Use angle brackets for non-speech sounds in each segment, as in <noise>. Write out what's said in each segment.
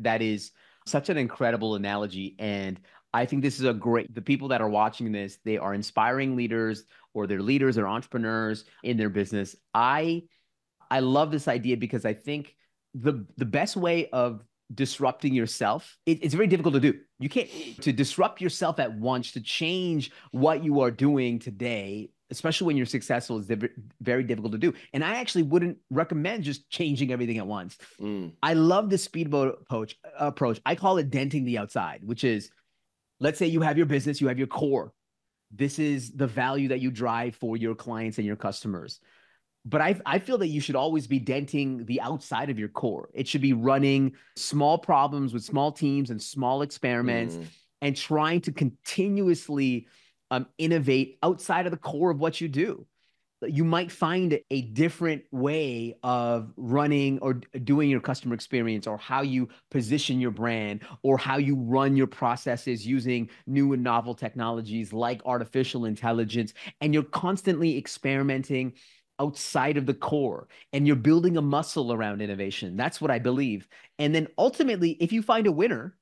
That is such an incredible analogy. And I think this is a great, the people that are watching this, they are inspiring leaders or they're leaders or entrepreneurs in their business. I, I love this idea because I think the, the best way of disrupting yourself, it, it's very difficult to do. You can't, to disrupt yourself at once, to change what you are doing today especially when you're successful, is very difficult to do. And I actually wouldn't recommend just changing everything at once. Mm. I love the speedboat approach. Approach. I call it denting the outside, which is, let's say you have your business, you have your core. This is the value that you drive for your clients and your customers. But I, I feel that you should always be denting the outside of your core. It should be running small problems with small teams and small experiments mm. and trying to continuously um, innovate outside of the core of what you do. You might find a different way of running or doing your customer experience, or how you position your brand, or how you run your processes using new and novel technologies like artificial intelligence. And you're constantly experimenting outside of the core and you're building a muscle around innovation. That's what I believe. And then ultimately, if you find a winner,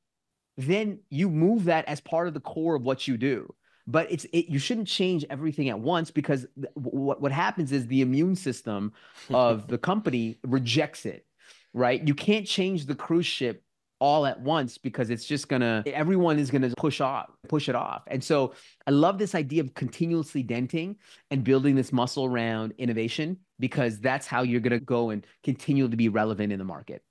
then you move that as part of the core of what you do but it's it, you shouldn't change everything at once because what what happens is the immune system of the <laughs> company rejects it right? You can't change the cruise ship all at once because it's just gonna everyone is gonna push off push it off. And so i love this idea of continuously denting and building this muscle around innovation because that's how you're gonna go and continue to be relevant in the market